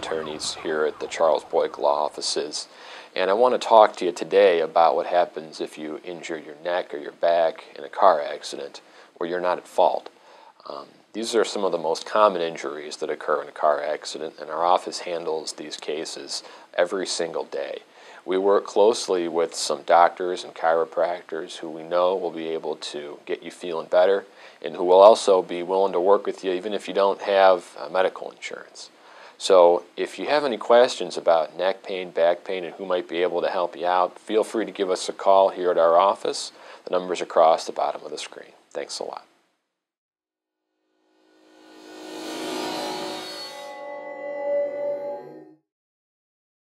attorneys here at the Charles Boyk Law Offices. And I want to talk to you today about what happens if you injure your neck or your back in a car accident where you're not at fault. Um, these are some of the most common injuries that occur in a car accident, and our office handles these cases every single day. We work closely with some doctors and chiropractors who we know will be able to get you feeling better and who will also be willing to work with you even if you don't have uh, medical insurance. So if you have any questions about neck pain, back pain, and who might be able to help you out, feel free to give us a call here at our office. The number's across the bottom of the screen. Thanks a lot.